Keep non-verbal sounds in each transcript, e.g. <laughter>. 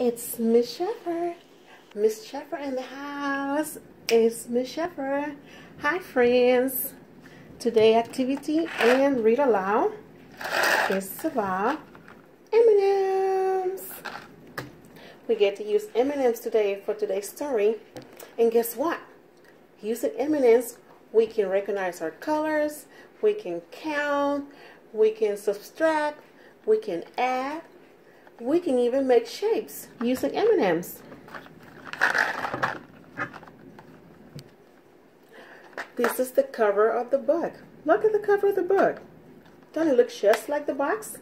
It's Miss Sheffer. Miss Sheffer in the house. It's Miss Sheffer. Hi, friends. Today activity and read aloud is about M&Ms. We get to use M&Ms today for today's story. And guess what? Using M&Ms, we can recognize our colors, we can count, we can subtract, we can add, we can even make shapes using M&Ms. This is the cover of the book. Look at the cover of the book. Don't it look just like the box?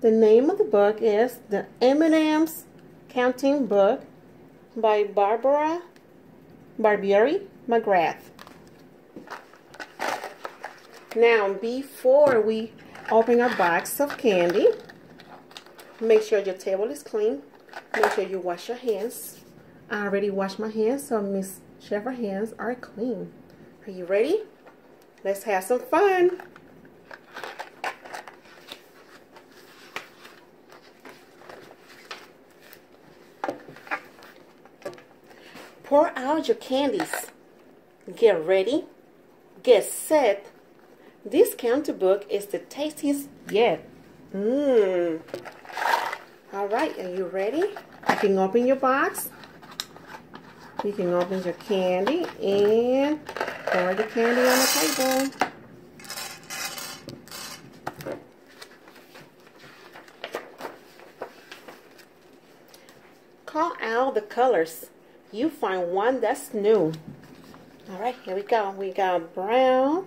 The name of the book is The M&M's Counting Book by Barbara Barbieri McGrath. Now, before we open our box of candy, make sure your table is clean. Make sure you wash your hands. I already washed my hands, so Miss Sheffer hands are clean. Are you ready? Let's have some fun. Pour out your candies. Get ready. Get set. This counter book is the tastiest yet. Mmm. All right, are you ready? You can open your box. You can open your candy and pour the candy on the table. Call out the colors. You find one that's new. All right, here we go. We got brown.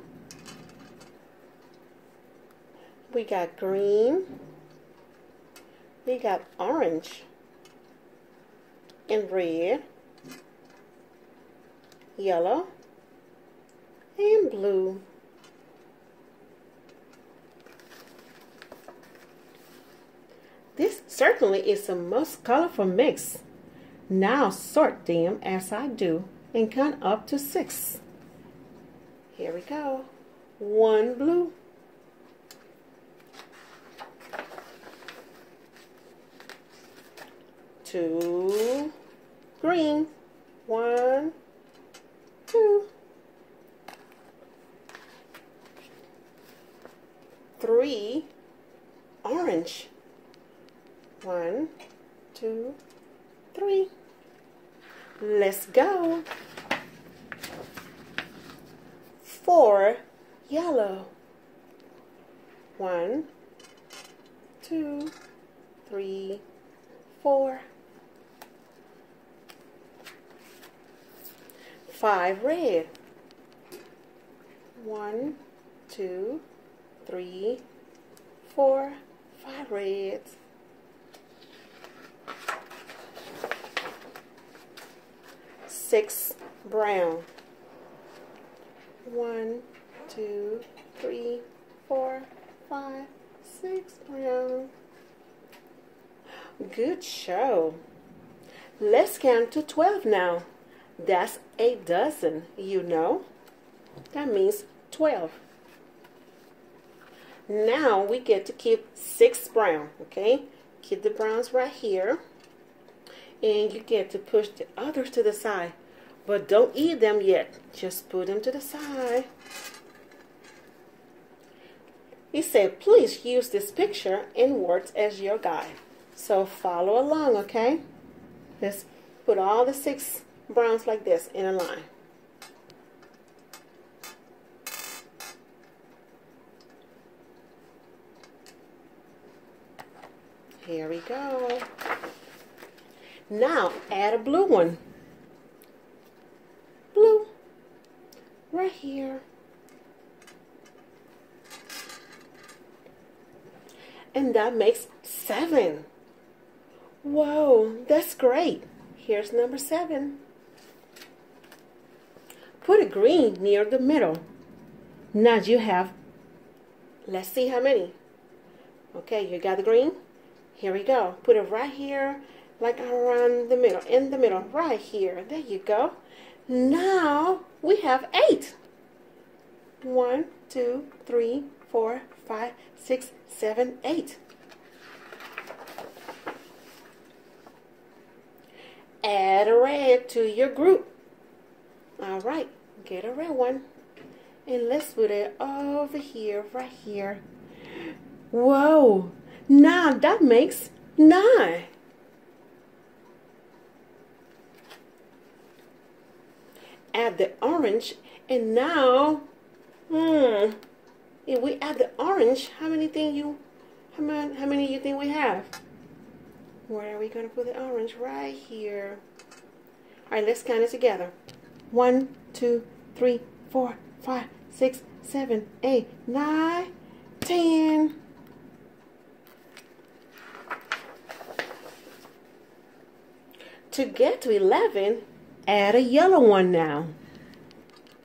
We got green. We got orange and red, yellow, and blue. This certainly is the most colorful mix. Now sort them as I do and count up to six. Here we go. One blue. Two green. One, two, three orange. One, two, three. Let's go. Four yellow. One, two, three, four. Five red. One, two, three, four, five reds. Six brown. One, two, three, four, five, six brown. Good show. Let's count to 12 now. That's a dozen, you know. That means 12. Now we get to keep six brown, okay? Keep the browns right here. And you get to push the others to the side. But don't eat them yet. Just put them to the side. He said, please use this picture and words as your guide. So follow along, okay? Let's put all the six browns like this in a line. Here we go. Now add a blue one. Blue. Right here. And that makes seven. Whoa, that's great. Here's number seven. Put a green near the middle. Now you have, let's see how many. Okay, you got the green? Here we go. Put it right here, like around the middle, in the middle, right here. There you go. Now we have eight. One, two, three, four, five, six, seven, eight. add a red to your group. All right, get a red one. And let's put it over here, right here. Whoa, now that makes nine. Add the orange, and now, hmm, if we add the orange, how many think you, how many, how many you think we have? Where are we going to put the orange? Right here. All right, let's count it together. One, two, three, four, five, six, seven, eight, nine, ten. To get to 11, add a yellow one now.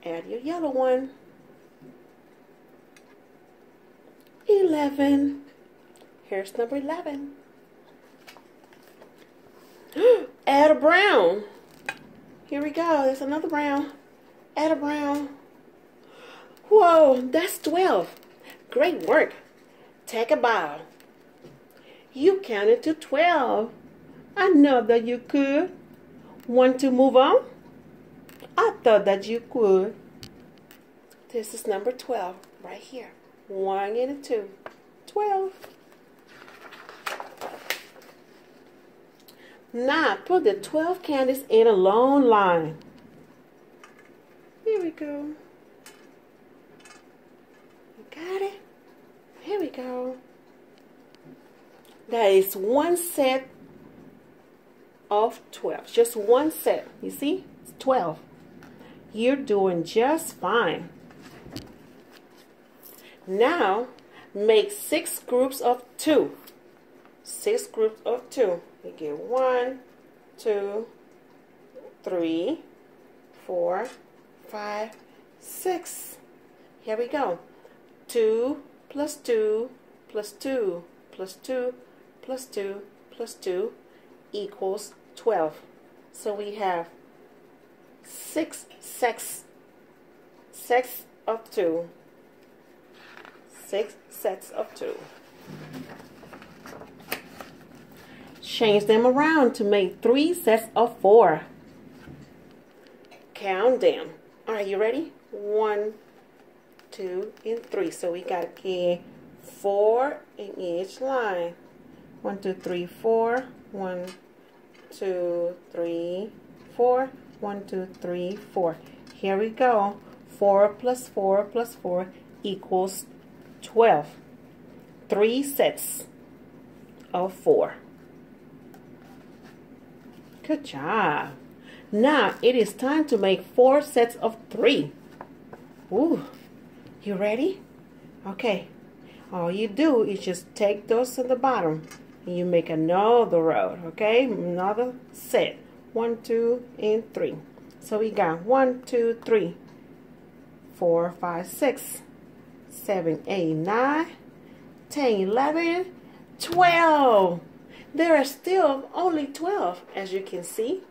Add your yellow one. 11. Here's number 11. <gasps> Add a brown. Here we go. There's another brown. Add a brown. Whoa, that's 12. Great work. Take a bow. You counted to 12. I know that you could. Want to move on? I thought that you could. This is number 12 right here. One and a two. 12. Now put the 12 candies in a long line. Here we go. You got it? Here we go. That is one set of 12. Just one set. You see? It's 12. You're doing just fine. Now, make six groups of two. Six groups of two. We get one, two, three, four, five, six. Here we go. Two plus two plus two plus two plus two plus two equals 12. So we have six sets, sets of two. Six sets of two. Change them around to make three sets of four. Count them. Are you ready? One, two, and three. So we got get four in each line. One, two, three, four. One, two, three, four. One, two, three, four. Here we go. 4 plus 4 plus 4 equals 12. Three sets of 4. Good job. Now it is time to make four sets of three. Ooh, you ready? Okay. All you do is just take those to the bottom and you make another row, okay? Another set. One, two, and three. So we got one, two, three, four, five, six, seven, eight, nine, ten, eleven, twelve. There are still only 12, as you can see.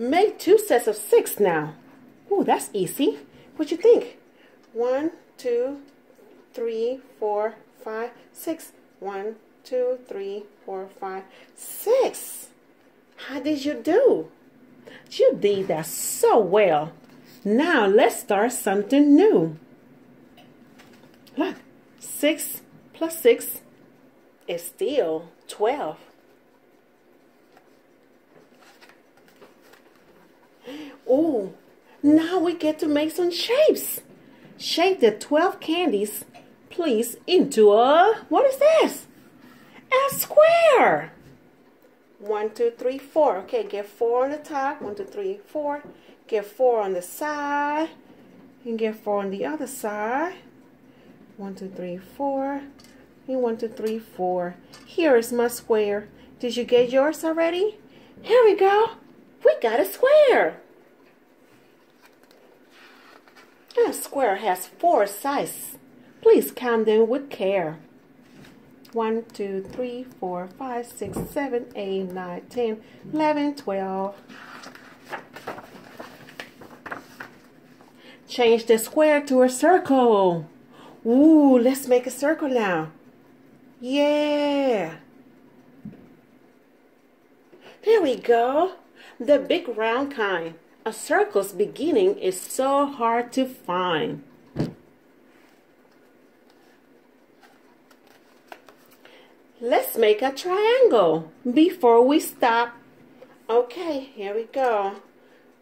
Make two sets of six now. Ooh, that's easy. What you think? One, two, three, four, five, six. One, two, three, four, five, six. How did you do? You did that so well. Now let's start something new. Look, 6 plus 6 is still 12. Oh, now we get to make some shapes. Shape the 12 candies, please, into a, what is this? A square. One, two, three, four. Okay, get four on the top. One, two, three, four. Get four on the side. And get four on the other side. One, two, three, four. And one, two, three, four. Here is my square. Did you get yours already? Here we go. We got a square. A square has four sides. Please count them with care. 1, 2, 3, 4, 5, 6, 7, 8, 9, 10, 11, 12. Change the square to a circle. Ooh, let's make a circle now. Yeah. There we go. The big round kind. A circle's beginning is so hard to find. Let's make a triangle before we stop. Okay, here we go.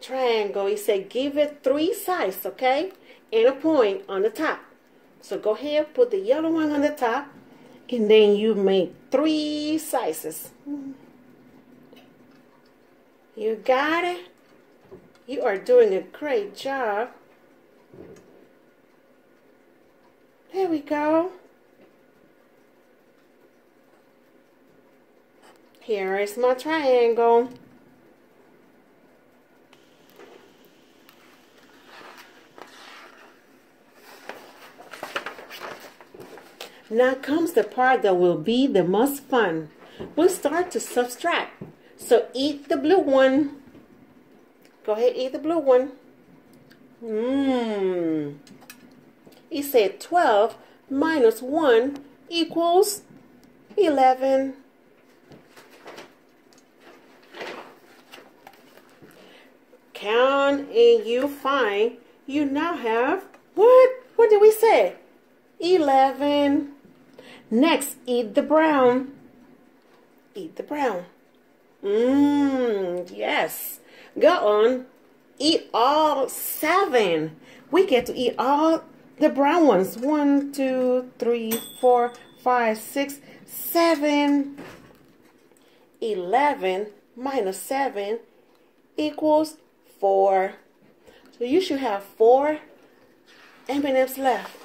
Triangle, he said give it three sides, okay? And a point on the top. So go ahead, put the yellow one on the top, and then you make three sizes. You got it? You are doing a great job. There we go. Here is my triangle. Now comes the part that will be the most fun. We'll start to subtract. So eat the blue one. Go ahead, eat the blue one. Mmm. He said 12 minus 1 equals 11. Count and you find you now have what? What did we say? 11. Next, eat the brown. Eat the brown. Mmm, yes. Go on. Eat all seven. We get to eat all the brown ones. One, two, three, four, five, six, seven. Eleven minus seven equals four. So you should have four M&Ms left.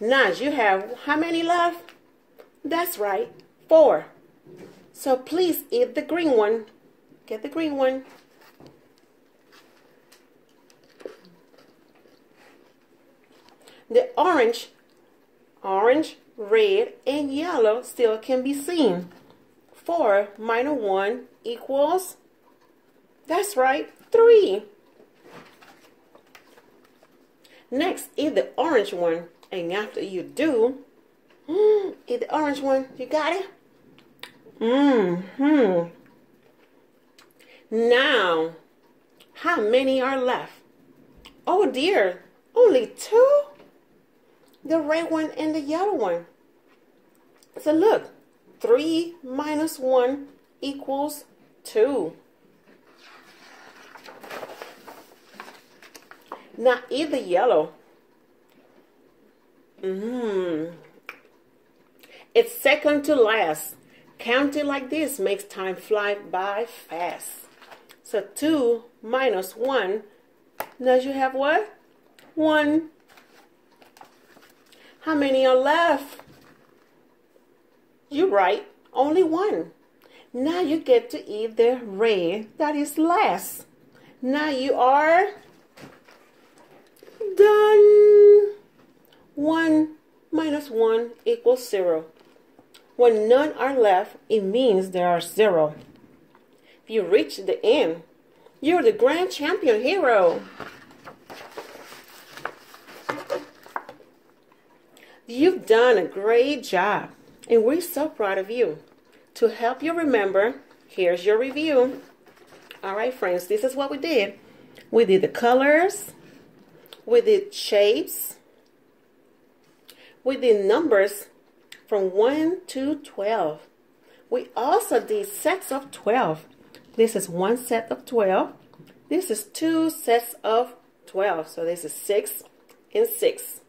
Naj, you have how many left? That's right, four. So please eat the green one. Get the green one. The orange, orange, red, and yellow still can be seen. 4 minus 1 equals, that's right, 3. Next is the orange one. And after you do, <gasps> eat the orange one. You got it? Mm-hmm. Now, how many are left? Oh dear, only two? The red one and the yellow one. So look, 3 minus 1 equals 2. Now eat the yellow. Mm. It's second to last. Counting like this makes time fly by fast. So 2 minus 1, does you have what? 1. How many are left? You're right, only one. Now you get to eat the red that is last. Now you are done. 1 minus 1 equals 0. When none are left, it means there are 0. You reach the end, you're the grand champion hero. You've done a great job, and we're so proud of you. To help you remember, here's your review. All right, friends, this is what we did. We did the colors, we did shapes, we did numbers from 1 to 12. We also did sets of 12. This is one set of 12. This is two sets of 12. So this is 6 and 6.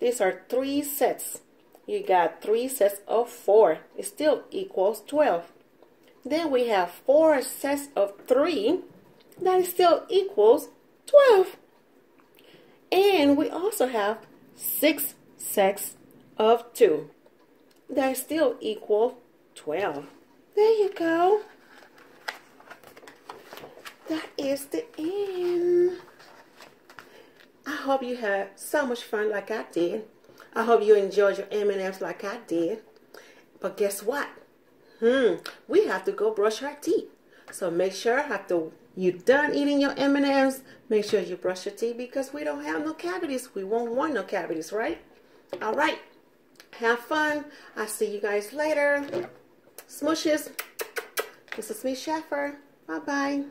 These are three sets. You got three sets of 4. It still equals 12. Then we have four sets of 3. That still equals 12. And we also have six sets of 2. That still equal 12. There you go. That is the end. I hope you had so much fun like I did. I hope you enjoyed your M&Ms like I did. But guess what? Hmm, we have to go brush our teeth. So make sure after you're done eating your M&Ms, make sure you brush your teeth because we don't have no cavities. We won't want no cavities, right? All right. Have fun. I'll see you guys later. Smooshes. This is Miss Sheffer. Bye-bye.